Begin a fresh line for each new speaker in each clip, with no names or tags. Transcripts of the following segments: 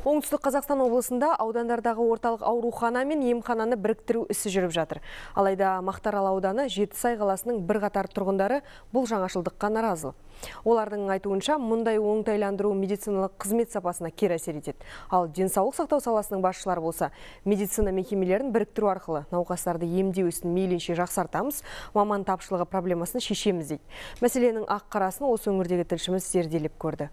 Оңтүстік Қазақстан облысында аудандардағы орталық аурухана мен емхананы біріктіру ісі жүріп жатыр. Алайда Мақтарал ауданы Жетісай қаласының бірқатар тұрғындары бұл жаңашылдыққа наразы. Олардың айтуынша мұндай оңтайландыру медициналық қызмет сапасына кері әсер етеді. Ал денсаулық сақтау саласының басшылары болса, медицина мекемелерін біріктіру арқылы науқастарды емдеу ісін мейлінше жақсартамыз, маман тапшылығы проблемасын шешеміз дейді. Мәселенің ақ қарасын осы өңірдегі тілшіміз зерделеп көрді.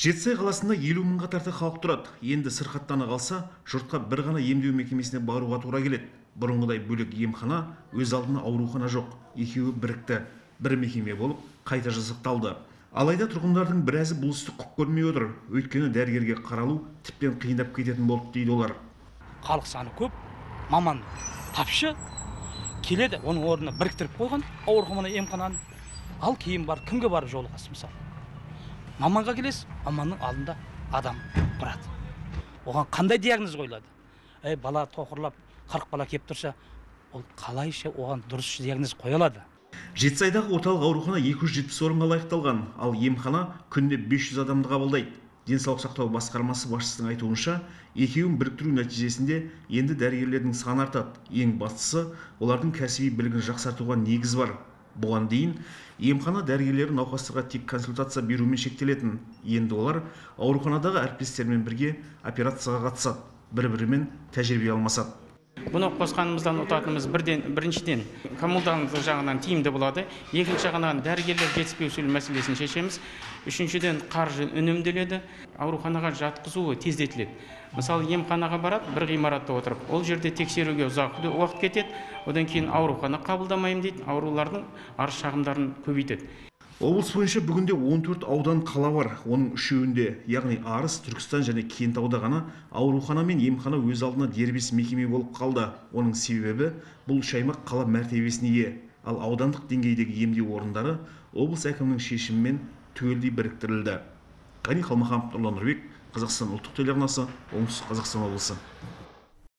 Жетісай қаласында елу мыңға тарта халық тұрады. Енді сырқаттана қалса жұртқа бір ғана емдеу мекемесіне баруға тура келеді. Бұрынғыдай бөлек емхана өз алдына аурухана жоқ. Екеуі бірікті. Бір мекеме болып қайта жасақталды. Алайда тұрғындардың біразы бұл істі құп көрмей отыр. Өйткені дәрігерге қаралу тіптен қиындап кететін болды дейді олар.
Халық саны көп маман тапшы. Келеді оның орнына біріктіріп қойған аурухана емхананы ал кейін барып кімге барып жолығасыз мысалы? Маманға келесіз маманның алдында адам тұрады. Оған қандай диагноз қойылады? Ей бала тоқырлап қырық бала келіп тұрса ол қалайша оған дұрыс диагноз қоя алады?
Жетісайдағы орталық аурухана 270 орынға лайықталған. Ал емхана күнде 500 адамды қабылдайды. Денсаулық сақтау басқармасы басшысының айтуынша екеуін біріктіру нәтижесінде енді дәрігерлердің саны артады. Ең бастысы олардың кәсіби білігін жақсартуға негіз бар. Бұған дейін емхана дәрігерлері науқастарға тек консультация берумен шектелетін. Енді олар ауруханадағы әріптестермен бірге операцияға қатысады бір бірімен тәжірибе алмасады.
Бұны қосқанымыздан ұтатынымыз бірден біріншіден коммуналдық жағынан тиімді болады. Екінші жағынан дәрігерлер жетіспеушілік мәселесін шешеміз. Үшіншіден қаржы үнемделеді. Ауруханаға жатқызуы тездетіледі. Мысалы емханаға барады бір ғимаратта отырып ол жерде тексеруге ұзақ уақыт кетеді. Одан кейін аурухана қабылдамаймын дейді. Аурулардың арыз шағымдарын көбейтеді.
Облыс бойынша бүгінде 14 аудан қала бар. Оның үшеуінде яғни арыс түркістан және кентауда ғана аурухана мен емхана өз алдына дербес мекеме болып қалды. Оның себебі бұл үш аймақ қала мәртебесіне ие. Ал аудандық деңгейдегі емдеу орындары облыс әкімінің шешімімен түгелдей біріктірілді. Ғани қалмаханов нұрлан нұрбек қазақстан ұлттық телеарнасы оңтүстік қазақстан облысы.